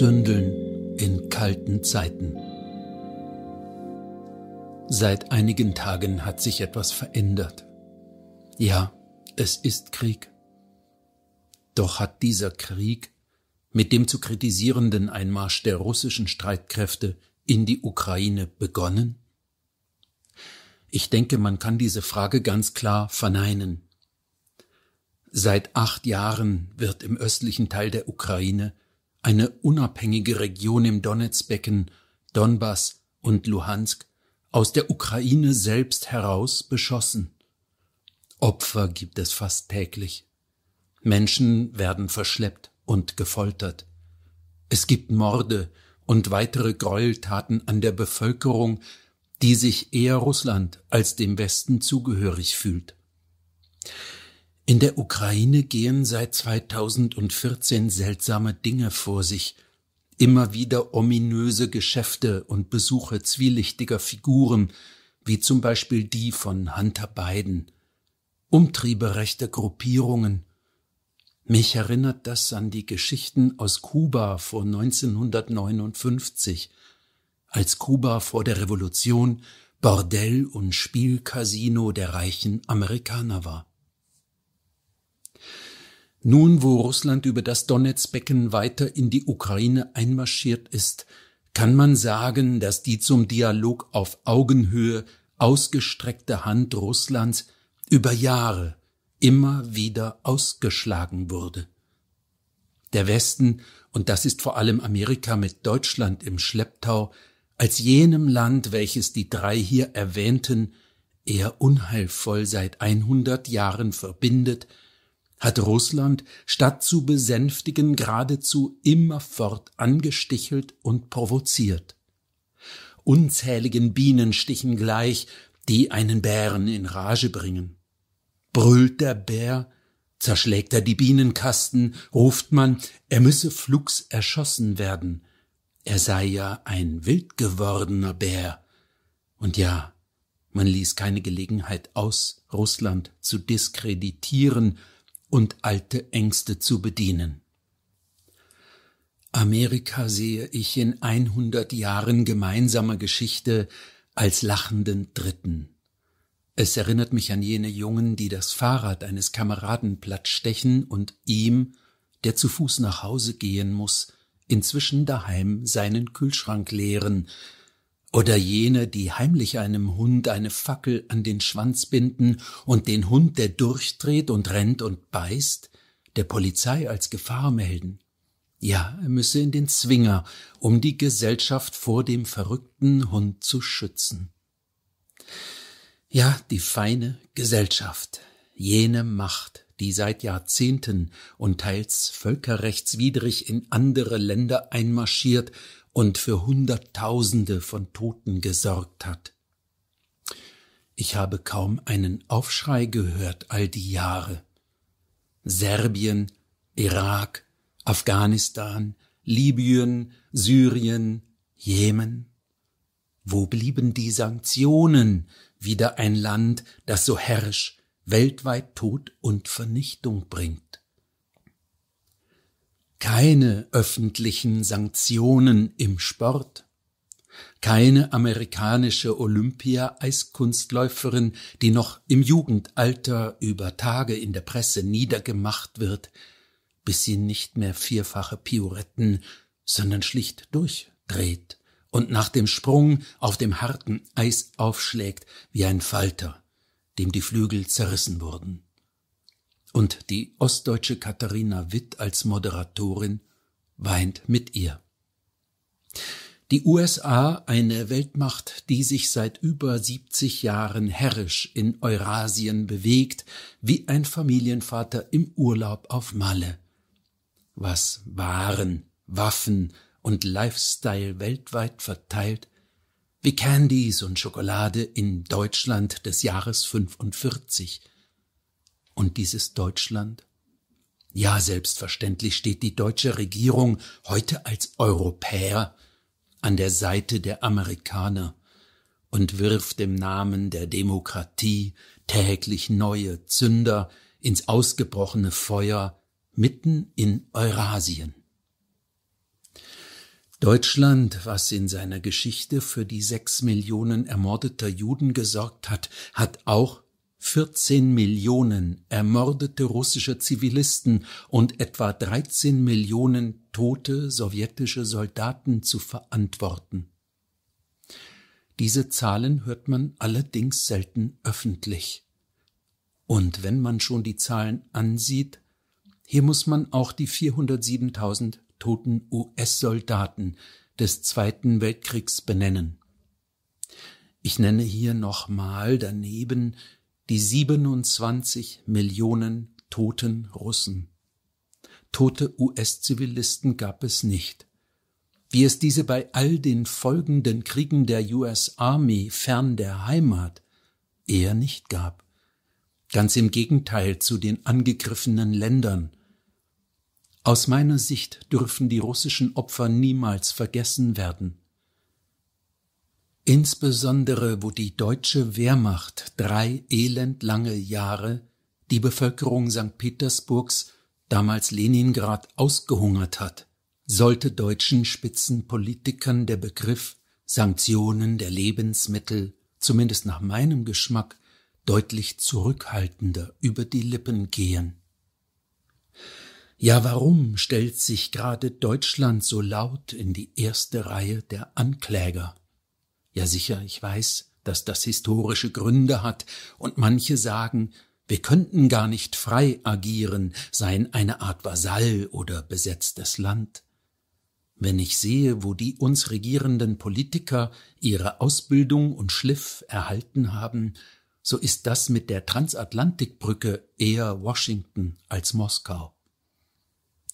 Zündeln in kalten Zeiten. Seit einigen Tagen hat sich etwas verändert. Ja, es ist Krieg. Doch hat dieser Krieg mit dem zu kritisierenden Einmarsch der russischen Streitkräfte in die Ukraine begonnen? Ich denke, man kann diese Frage ganz klar verneinen. Seit acht Jahren wird im östlichen Teil der Ukraine eine unabhängige Region im Donetsbecken, Donbass und Luhansk aus der Ukraine selbst heraus beschossen. Opfer gibt es fast täglich. Menschen werden verschleppt und gefoltert. Es gibt Morde und weitere Gräueltaten an der Bevölkerung, die sich eher Russland als dem Westen zugehörig fühlt. In der Ukraine gehen seit 2014 seltsame Dinge vor sich, immer wieder ominöse Geschäfte und Besuche zwielichtiger Figuren, wie zum Beispiel die von Hunter Biden, Umtriebe rechter Gruppierungen. Mich erinnert das an die Geschichten aus Kuba vor 1959, als Kuba vor der Revolution Bordell und Spielcasino der reichen Amerikaner war. Nun, wo Russland über das Donetsbecken weiter in die Ukraine einmarschiert ist, kann man sagen, dass die zum Dialog auf Augenhöhe ausgestreckte Hand Russlands über Jahre immer wieder ausgeschlagen wurde. Der Westen, und das ist vor allem Amerika mit Deutschland im Schlepptau, als jenem Land, welches die drei hier erwähnten, eher unheilvoll seit 100 Jahren verbindet, hat Russland, statt zu besänftigen, geradezu immerfort angestichelt und provoziert. Unzähligen Bienenstichen gleich, die einen Bären in Rage bringen. Brüllt der Bär, zerschlägt er die Bienenkasten, ruft man, er müsse flugs erschossen werden. Er sei ja ein wild gewordener Bär. Und ja, man ließ keine Gelegenheit aus, Russland zu diskreditieren und alte Ängste zu bedienen. Amerika sehe ich in 100 Jahren gemeinsamer Geschichte als lachenden Dritten. Es erinnert mich an jene Jungen, die das Fahrrad eines Kameraden plattstechen und ihm, der zu Fuß nach Hause gehen muss, inzwischen daheim seinen Kühlschrank leeren, oder jene, die heimlich einem Hund eine Fackel an den Schwanz binden und den Hund, der durchdreht und rennt und beißt, der Polizei als Gefahr melden. Ja, er müsse in den Zwinger, um die Gesellschaft vor dem verrückten Hund zu schützen. Ja, die feine Gesellschaft, jene Macht, die seit Jahrzehnten und teils völkerrechtswidrig in andere Länder einmarschiert und für Hunderttausende von Toten gesorgt hat. Ich habe kaum einen Aufschrei gehört all die Jahre. Serbien, Irak, Afghanistan, Libyen, Syrien, Jemen. Wo blieben die Sanktionen, wieder ein Land, das so herrsch weltweit Tod und Vernichtung bringt? Keine öffentlichen Sanktionen im Sport, keine amerikanische Olympia-Eiskunstläuferin, die noch im Jugendalter über Tage in der Presse niedergemacht wird, bis sie nicht mehr vierfache Pioretten, sondern schlicht durchdreht und nach dem Sprung auf dem harten Eis aufschlägt wie ein Falter, dem die Flügel zerrissen wurden und die ostdeutsche Katharina Witt als Moderatorin weint mit ihr. Die USA, eine Weltmacht, die sich seit über 70 Jahren herrisch in Eurasien bewegt, wie ein Familienvater im Urlaub auf Malle. Was Waren, Waffen und Lifestyle weltweit verteilt, wie Candies und Schokolade in Deutschland des Jahres 45, und dieses Deutschland? Ja, selbstverständlich steht die deutsche Regierung heute als Europäer an der Seite der Amerikaner und wirft im Namen der Demokratie täglich neue Zünder ins ausgebrochene Feuer mitten in Eurasien. Deutschland, was in seiner Geschichte für die sechs Millionen ermordeter Juden gesorgt hat, hat auch 14 Millionen ermordete russische Zivilisten und etwa 13 Millionen tote sowjetische Soldaten zu verantworten. Diese Zahlen hört man allerdings selten öffentlich. Und wenn man schon die Zahlen ansieht, hier muss man auch die 407.000 toten US-Soldaten des Zweiten Weltkriegs benennen. Ich nenne hier nochmal daneben die 27 Millionen toten Russen. Tote US-Zivilisten gab es nicht. Wie es diese bei all den folgenden Kriegen der US Army fern der Heimat eher nicht gab. Ganz im Gegenteil zu den angegriffenen Ländern. Aus meiner Sicht dürfen die russischen Opfer niemals vergessen werden. Insbesondere wo die deutsche Wehrmacht drei elendlange Jahre die Bevölkerung St. Petersburgs, damals Leningrad, ausgehungert hat, sollte deutschen Spitzenpolitikern der Begriff Sanktionen der Lebensmittel, zumindest nach meinem Geschmack, deutlich zurückhaltender über die Lippen gehen. Ja, warum stellt sich gerade Deutschland so laut in die erste Reihe der Ankläger? Ja sicher, ich weiß, dass das historische Gründe hat, und manche sagen, wir könnten gar nicht frei agieren, seien eine Art Vasall oder besetztes Land. Wenn ich sehe, wo die uns regierenden Politiker ihre Ausbildung und Schliff erhalten haben, so ist das mit der Transatlantikbrücke eher Washington als Moskau.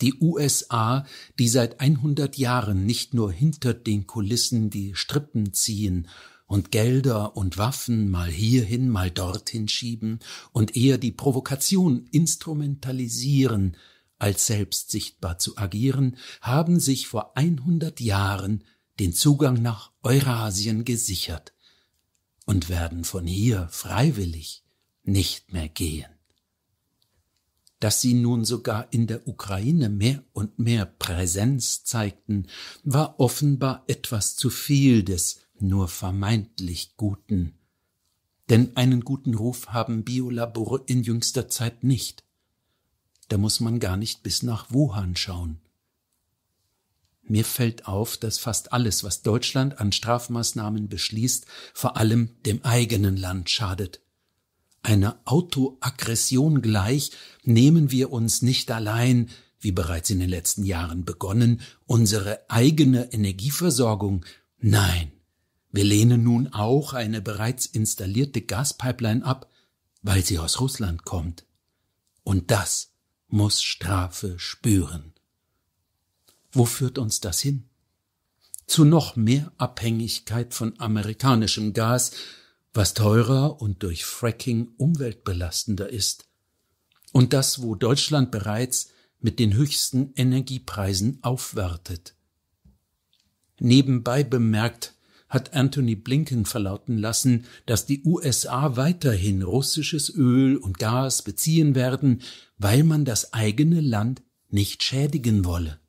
Die USA, die seit 100 Jahren nicht nur hinter den Kulissen die Strippen ziehen und Gelder und Waffen mal hierhin, mal dorthin schieben und eher die Provokation instrumentalisieren, als selbst sichtbar zu agieren, haben sich vor 100 Jahren den Zugang nach Eurasien gesichert und werden von hier freiwillig nicht mehr gehen dass sie nun sogar in der Ukraine mehr und mehr Präsenz zeigten, war offenbar etwas zu viel des nur vermeintlich Guten. Denn einen guten Ruf haben Biolabore in jüngster Zeit nicht. Da muss man gar nicht bis nach Wuhan schauen. Mir fällt auf, dass fast alles, was Deutschland an Strafmaßnahmen beschließt, vor allem dem eigenen Land schadet einer Autoaggression gleich, nehmen wir uns nicht allein, wie bereits in den letzten Jahren begonnen, unsere eigene Energieversorgung, nein, wir lehnen nun auch eine bereits installierte Gaspipeline ab, weil sie aus Russland kommt. Und das muss Strafe spüren. Wo führt uns das hin? Zu noch mehr Abhängigkeit von amerikanischem Gas, was teurer und durch Fracking umweltbelastender ist. Und das, wo Deutschland bereits mit den höchsten Energiepreisen aufwertet. Nebenbei bemerkt hat Anthony Blinken verlauten lassen, dass die USA weiterhin russisches Öl und Gas beziehen werden, weil man das eigene Land nicht schädigen wolle.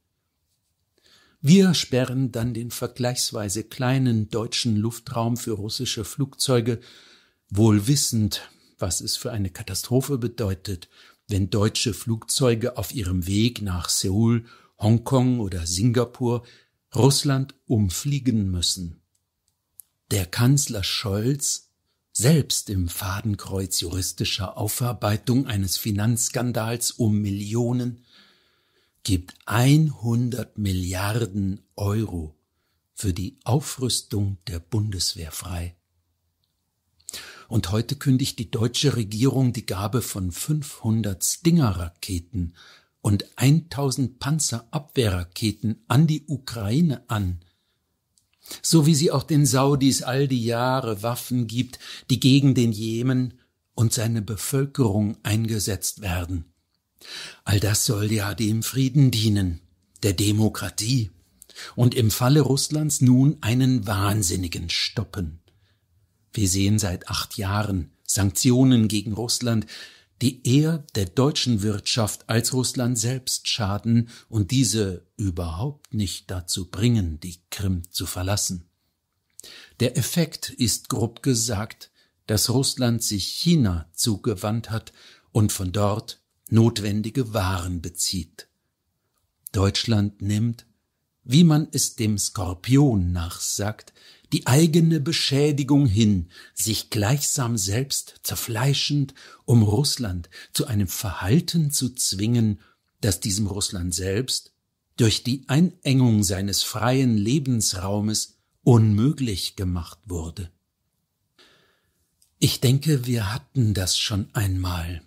Wir sperren dann den vergleichsweise kleinen deutschen Luftraum für russische Flugzeuge, wohl wissend, was es für eine Katastrophe bedeutet, wenn deutsche Flugzeuge auf ihrem Weg nach Seoul, Hongkong oder Singapur Russland umfliegen müssen. Der Kanzler Scholz, selbst im Fadenkreuz juristischer Aufarbeitung eines Finanzskandals um Millionen, gibt 100 Milliarden Euro für die Aufrüstung der Bundeswehr frei. Und heute kündigt die deutsche Regierung die Gabe von 500 Stinger-Raketen und 1000 Panzerabwehrraketen an die Ukraine an, so wie sie auch den Saudis all die Jahre Waffen gibt, die gegen den Jemen und seine Bevölkerung eingesetzt werden. All das soll ja dem Frieden dienen, der Demokratie und im Falle Russlands nun einen Wahnsinnigen stoppen. Wir sehen seit acht Jahren Sanktionen gegen Russland, die eher der deutschen Wirtschaft als Russland selbst schaden und diese überhaupt nicht dazu bringen, die Krim zu verlassen. Der Effekt ist grob gesagt, dass Russland sich China zugewandt hat und von dort notwendige Waren bezieht. Deutschland nimmt, wie man es dem Skorpion nachsagt, die eigene Beschädigung hin, sich gleichsam selbst zerfleischend, um Russland zu einem Verhalten zu zwingen, das diesem Russland selbst durch die Einengung seines freien Lebensraumes unmöglich gemacht wurde. Ich denke, wir hatten das schon einmal,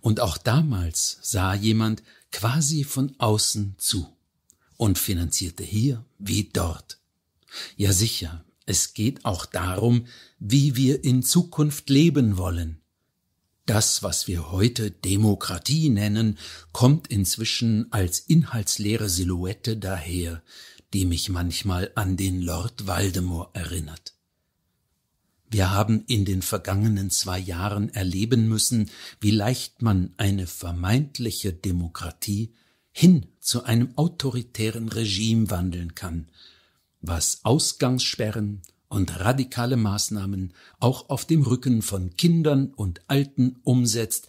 und auch damals sah jemand quasi von außen zu und finanzierte hier wie dort. Ja sicher, es geht auch darum, wie wir in Zukunft leben wollen. Das, was wir heute Demokratie nennen, kommt inzwischen als inhaltsleere Silhouette daher, die mich manchmal an den Lord Waldemar erinnert. Wir haben in den vergangenen zwei Jahren erleben müssen, wie leicht man eine vermeintliche Demokratie hin zu einem autoritären Regime wandeln kann, was Ausgangssperren und radikale Maßnahmen auch auf dem Rücken von Kindern und Alten umsetzt,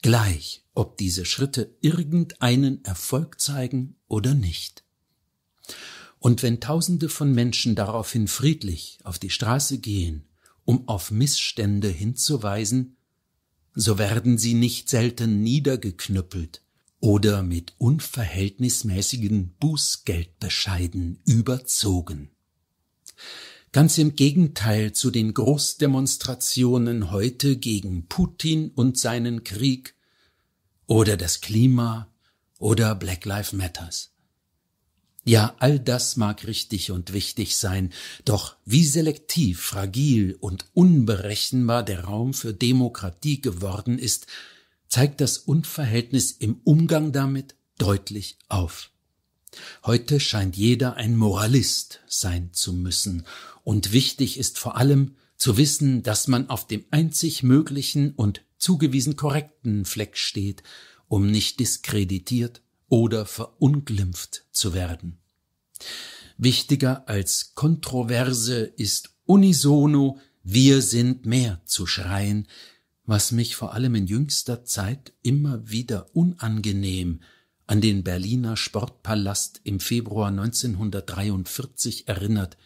gleich ob diese Schritte irgendeinen Erfolg zeigen oder nicht. Und wenn Tausende von Menschen daraufhin friedlich auf die Straße gehen, um auf Missstände hinzuweisen, so werden sie nicht selten niedergeknüppelt oder mit unverhältnismäßigen Bußgeldbescheiden überzogen. Ganz im Gegenteil zu den Großdemonstrationen heute gegen Putin und seinen Krieg oder das Klima oder Black Lives Matters. Ja, all das mag richtig und wichtig sein, doch wie selektiv, fragil und unberechenbar der Raum für Demokratie geworden ist, zeigt das Unverhältnis im Umgang damit deutlich auf. Heute scheint jeder ein Moralist sein zu müssen, und wichtig ist vor allem zu wissen, dass man auf dem einzig möglichen und zugewiesen korrekten Fleck steht, um nicht diskreditiert oder verunglimpft zu werden. Wichtiger als Kontroverse ist unisono Wir sind mehr zu schreien, was mich vor allem in jüngster Zeit immer wieder unangenehm an den Berliner Sportpalast im Februar 1943 erinnert,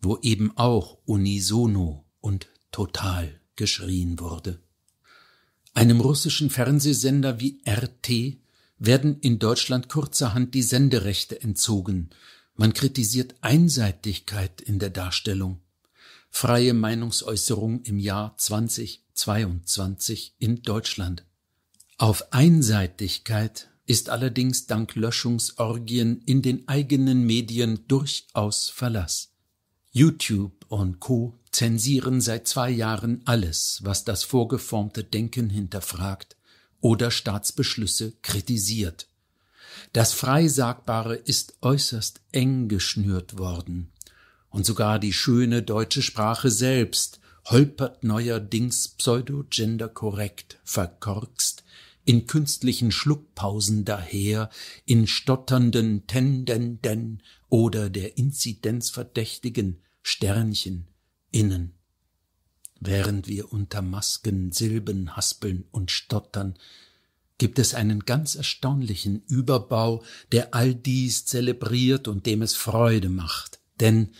wo eben auch unisono und total geschrien wurde. Einem russischen Fernsehsender wie RT werden in Deutschland kurzerhand die Senderechte entzogen. Man kritisiert Einseitigkeit in der Darstellung. Freie Meinungsäußerung im Jahr 2022 in Deutschland. Auf Einseitigkeit ist allerdings dank Löschungsorgien in den eigenen Medien durchaus Verlass. YouTube und Co. zensieren seit zwei Jahren alles, was das vorgeformte Denken hinterfragt oder Staatsbeschlüsse kritisiert. Das Freisagbare ist äußerst eng geschnürt worden, und sogar die schöne deutsche Sprache selbst holpert neuerdings pseudo-gender korrekt, verkorkst, in künstlichen Schluckpausen daher, in stotternden Tendenden oder der inzidenzverdächtigen Sternchen innen Während wir unter Masken Silben haspeln und stottern, gibt es einen ganz erstaunlichen Überbau, der all dies zelebriert und dem es Freude macht. Denn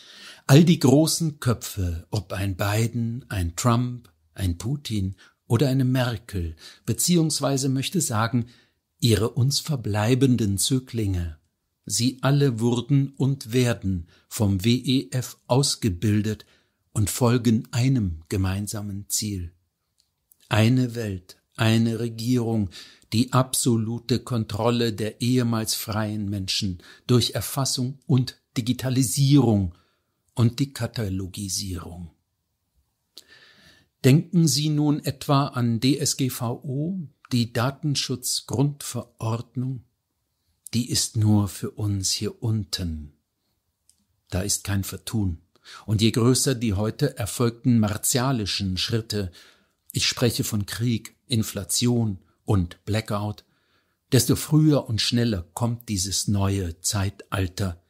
all die großen Köpfe, ob ein Biden, ein Trump, ein Putin oder eine Merkel, beziehungsweise möchte sagen, ihre uns verbleibenden Zöglinge, sie alle wurden und werden vom WEF ausgebildet, und folgen einem gemeinsamen Ziel. Eine Welt, eine Regierung, die absolute Kontrolle der ehemals freien Menschen durch Erfassung und Digitalisierung und die Katalogisierung. Denken Sie nun etwa an DSGVO, die Datenschutzgrundverordnung, die ist nur für uns hier unten. Da ist kein Vertun. Und je größer die heute erfolgten martialischen Schritte ich spreche von Krieg, Inflation und Blackout, desto früher und schneller kommt dieses neue Zeitalter,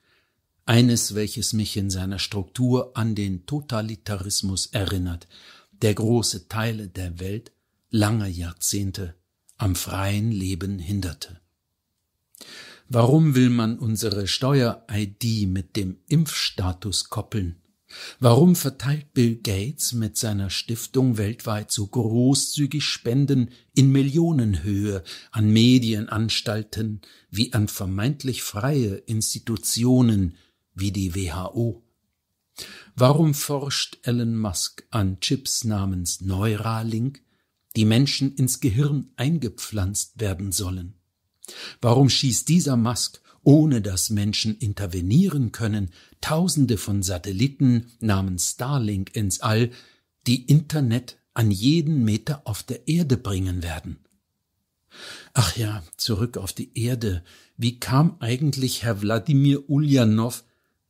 eines, welches mich in seiner Struktur an den Totalitarismus erinnert, der große Teile der Welt lange Jahrzehnte am freien Leben hinderte. Warum will man unsere Steuer-ID mit dem Impfstatus koppeln? Warum verteilt Bill Gates mit seiner Stiftung weltweit so großzügig Spenden in Millionenhöhe an Medienanstalten wie an vermeintlich freie Institutionen wie die WHO? Warum forscht Elon Musk an Chips namens Neuralink, die Menschen ins Gehirn eingepflanzt werden sollen? Warum schießt dieser Musk, ohne dass Menschen intervenieren können, Tausende von Satelliten namens Starlink ins All, die Internet an jeden Meter auf der Erde bringen werden? Ach ja, zurück auf die Erde. Wie kam eigentlich Herr Wladimir Ulyanov,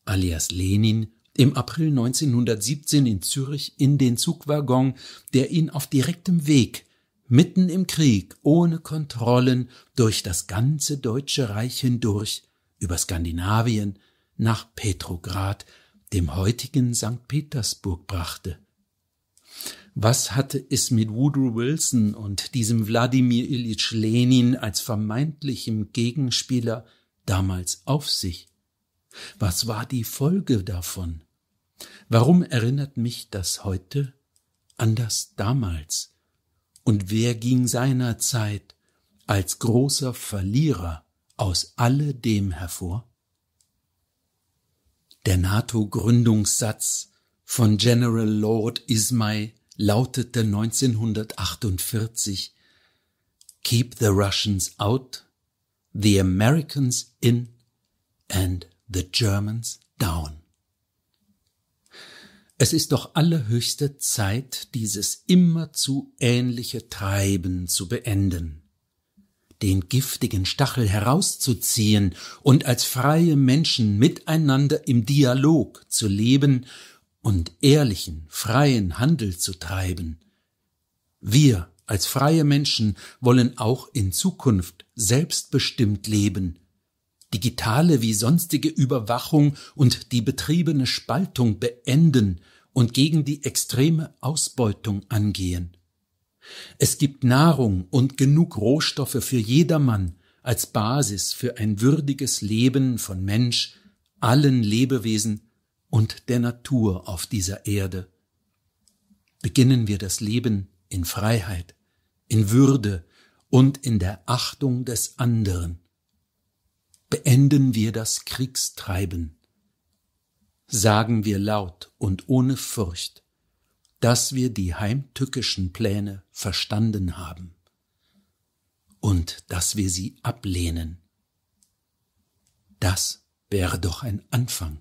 alias Lenin, im April 1917 in Zürich in den Zugwaggon, der ihn auf direktem Weg mitten im Krieg, ohne Kontrollen, durch das ganze Deutsche Reich hindurch, über Skandinavien, nach Petrograd, dem heutigen St. Petersburg brachte. Was hatte es mit Woodrow Wilson und diesem Wladimir Ilyich Lenin als vermeintlichem Gegenspieler damals auf sich? Was war die Folge davon? Warum erinnert mich das heute an das damals? Und wer ging seiner Zeit als großer Verlierer aus alledem hervor? Der NATO-Gründungssatz von General Lord Ismay lautete 1948 Keep the Russians out, the Americans in and the Germans down. Es ist doch allerhöchste Zeit, dieses immerzu ähnliche Treiben zu beenden, den giftigen Stachel herauszuziehen und als freie Menschen miteinander im Dialog zu leben und ehrlichen, freien Handel zu treiben. Wir als freie Menschen wollen auch in Zukunft selbstbestimmt leben, digitale wie sonstige Überwachung und die betriebene Spaltung beenden und gegen die extreme Ausbeutung angehen. Es gibt Nahrung und genug Rohstoffe für jedermann als Basis für ein würdiges Leben von Mensch, allen Lebewesen und der Natur auf dieser Erde. Beginnen wir das Leben in Freiheit, in Würde und in der Achtung des anderen beenden wir das Kriegstreiben. Sagen wir laut und ohne Furcht, dass wir die heimtückischen Pläne verstanden haben und dass wir sie ablehnen. Das wäre doch ein Anfang.